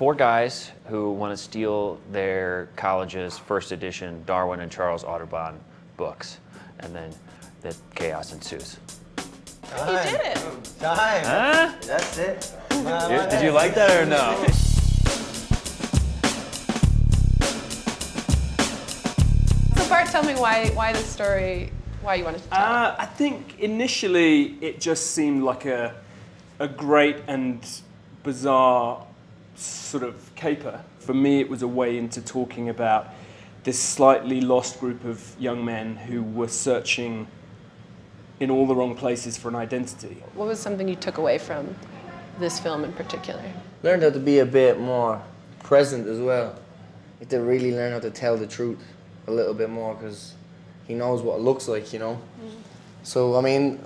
four guys who want to steal their college's first edition Darwin and Charles Audubon books, and then the chaos ensues. You did it. Time. Huh? That's it. Did you like that or no? So Bart, tell me why why this story, why you wanted to tell it. Uh, I think initially it just seemed like a, a great and bizarre sort of caper. For me, it was a way into talking about this slightly lost group of young men who were searching in all the wrong places for an identity. What was something you took away from this film in particular? Learned how to be a bit more present as well. You have to really learn how to tell the truth a little bit more because he knows what it looks like, you know. Mm. So I mean,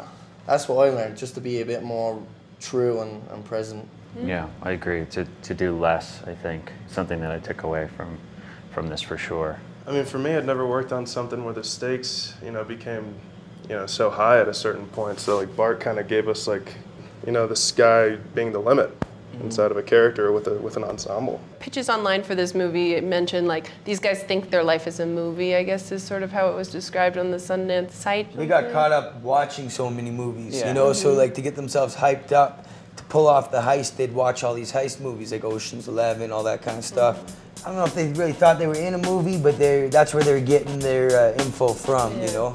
that's what I learned, just to be a bit more true and, and present. Mm-hmm. Yeah, I agree. To, to do less, I think, something that I took away from, from this for sure. I mean, for me, I'd never worked on something where the stakes, you know, became, you know, so high at a certain point. So like Bart kind of gave us like, you know, the sky being the limit mm-hmm. inside of a character with a with an ensemble. Pitches online for this movie it mentioned like these guys think their life is a movie. I guess is sort of how it was described on the Sundance site. They got caught up watching so many movies, Yeah. you know. So mm-hmm. like to get themselves hyped up to pull off the heist, they'd watch all these heist movies like Ocean's Eleven, all that kind of stuff. I don't know if they really thought they were in a movie, but they that's where they're getting their uh, info from, you know.